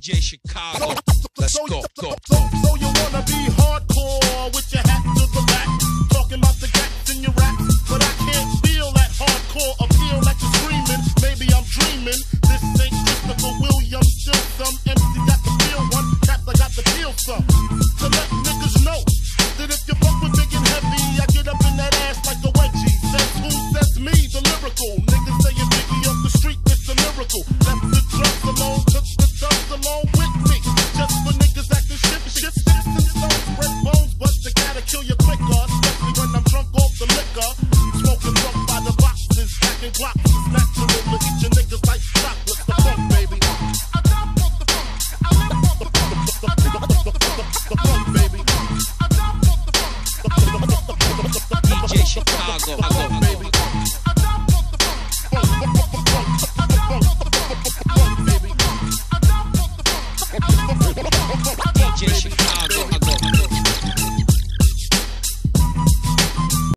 DJ Chicago. Let's so, go, so, go. So, so you wanna be hardcore with your hat to the back, talking about the gats in your raps, but I can't feel that hardcore appeal like you're screaming. Maybe I'm dreaming. This ain't Christopher Williams, still some MC got to feel one. Caps I got to feel some. To let niggas know that if you fuck with big and heavy, I get up in that ass like a wedgie. Says who? Says me, the lyrical. Niggas saying Biggie off the street, it's a miracle. Left DJ Chicago.